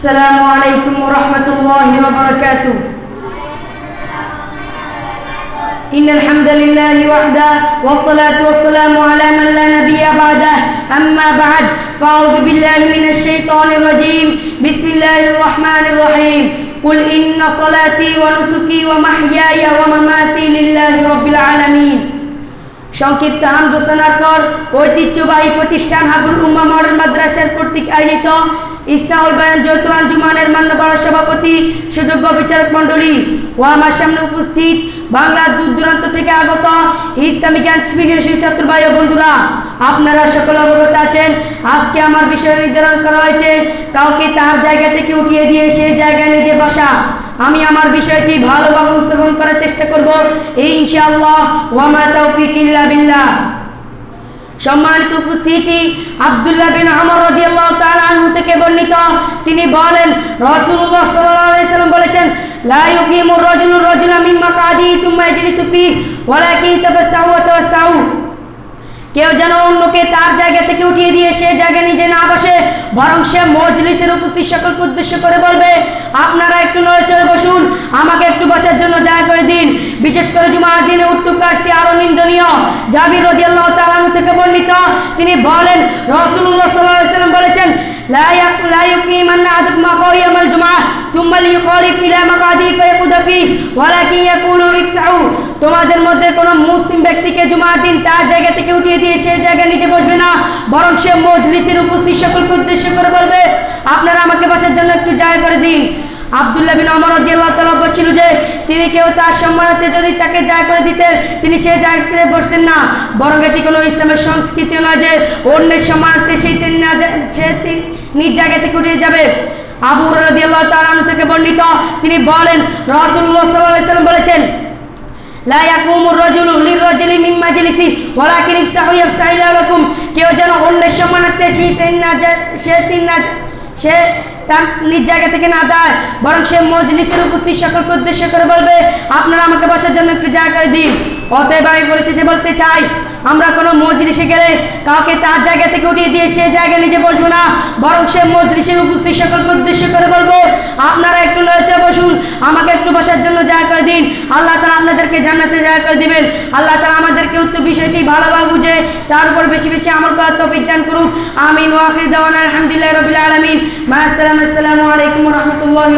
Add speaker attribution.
Speaker 1: السلام عليكم ورحمة الله وبركاته إن الحمد لله وحده والصلاة والسلام على من لا نبي بعده أما بعد فأعوذ بالله من الشيطان الرجيم بسم الله الرحمن الرحيم قل إن صلاتي ونسكي ومحياي ومماتي لله رب العالمين সংক্ষিপ্ত হামদোসানার পর ঐতিহ্যবাহী প্রতিষ্ঠান হাবুল উম্মা মডার্ন মাদ্রাসার কর্তৃক আয়োজিত ইসলামুল বায়ান যৌথ আঞ্জুমানের মান্যবর সভাপতি, সুযোগ্য বিচারক মণ্ডলী ও আমার সামনে উপস্থিত বাংলার দূর দূরান্ত থেকে আগত ইসলামী জ্ঞান বিশেষী ছাত্র ভাই ও বন্ধুরা, আপনারা সকল অবগত আছেন, আজকে আমার বিষয় নির্ধারণ করা হয়েছে, কাউকে তার জায়গা থেকে উঠিয়ে দিয়ে সেই জায়গায় নিজে বসা। আমি আমার বিষয়টি ভালোভাবে উপস্থাপন করার চেষ্টা করব, ইনশাআল্লাহ, ওয়ামা তৌফিক ইল্লা বিল্লাহ। সম্মানিত উপস্থিতি, আব্দুল্লাহ বিন আমর রাদিয়াল্লাহু তাআলা আনহু থেকে বর্ণিত। তিনি বলেন, রাসূলুল্লাহ সাল্লাল্লাহু আলাইহি সাল্লাম বলেছেন, লা ইউকিমু রাজুলু রাজুলা মিম্মা কাদি তুম্মা ইয়াজলিসু ফি, ওয়ালাকিন তাবাসাউ ওয়া তাওয়াসাউ কেউ যেন অন্যকে তার জায়গা থেকে উঠিয়ে দিয়ে সে জায়গায় নিজে না বসে, বরং সে মজলিসের উপস্থিত সকলকে উদ্দেশ্য করে বলবে, আপনারা একটু নড়েচড়ে বসুন, আমাকে একটু বসার জন্য জায়গা করে দিন। বিশেষ করে জুমার দিনে উত্তর কাজটি আরও নিন্দনীয়। জাবির রদিয়াল্লাহ তালানু থেকে বর্ণিত তিনি বলেন রসুল্লাহ সাল্লাহ সাল্লাম বলেছেন لا يق لا يقيمن أحدكم قويم الجمعة ثم ليخالف إلى مقعده فيقود فيه ولكن يقول افسعوا তোমাদের মধ্যে কোন মুসলিম ব্যক্তিকে জুমার দিন তার জায়গা থেকে উঠিয়ে দিয়ে সেই জায়গায় নিচে বসবে না বরং সে মজলিসের উপস্থিত সকলকে উদ্দেশ্য করে বলবে আপনারা আমাকে বসার জন্য একটু জায়গা করে দিন আবদুল্লাহ বিন অমর রাদিয়াল্লাহু তাআলা বলছিল যে তিনি কেউ তার সম্মানার্থে যদি তাকে জায়গা করে দিতেন তিনি সেই জায়গায় বসতেন না বরং এটি কোনো ইসলামের সংস্কৃতি নয় যে অন্যের সম্মানার্থে সেই তিনি না যা- সে তি- নিজ জায়গা থেকে উঠে যাবে। আবু রাদিয়াল্লাহু তাআলা থেকে বর্ণিত, তিনি বলেন, রাসূলুল্লাহ সাল্লাল্লাহু আলাইহি সাল্লাম বলেছেন, লা ইয়াকুমুর রাজুলু লিরাজুলি মিন মাজলিসি, ওয়ালাকিন ইফসাহু ইয়াফসাহু লাকুম কেউ যেন অন্যের সম্মানার্থে সে তিন না সে তিন না সে তার নিজ জায়গা থেকে না দেয়, বরং সে মজলিসের উপস্থিত সকলকে উদ্দেশ্য করে বলবে, আপনারা আমাকে বসার জন্য একটু জায়গা করে দিন। অতএব আমি পরিশেষে বলতে চাই, আমরা কোনো মজলিসে গেলে কাউকে তার জায়গা থেকে উঠিয়ে দিয়ে সে জায়গায় নিজে বসবো না, বরং সে মজলিসের উপস্থিত সকলকে উদ্দেশ্য করে বলব, আপনারা একটু নয়চে বসুন, আমাকে একটু বসার জন্য জায়গা করে দিন আল্লাহ তালা আপনাদেরকে জান্নাতে জায়গা করে দিবেন। আল্লাহ তালা আমাদেরকে উত্তর বিষয়টি ভালোভাবে বুঝে তার উপর বেশি বেশি আমার করার তৌফিক করুক। আমিন ওয়াকির দেওয়ান আলহামদুলিল্লাহ রবিল আলমিন। মা আসসালাম, আসসালামু আলাইকুম রহমতুল্লাহ